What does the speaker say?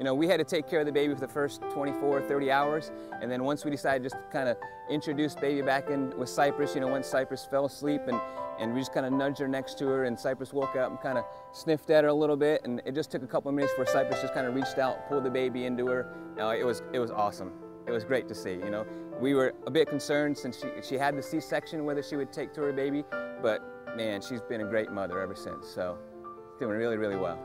you know, we had to take care of the baby for the first 24, 30 hours. And then once we decided just to kind of introduce baby back in with Cypress, you know, once Cypress fell asleep and, and we just kind of nudged her next to her and Cypress woke up and kind of sniffed at her a little bit. And it just took a couple of minutes for Cypress just kind of reached out, pulled the baby into her. Uh, it was, it was awesome. It was great to see, you know. We were a bit concerned since she, she had the C-section whether she would take to her baby, but man, she's been a great mother ever since. So doing really, really well.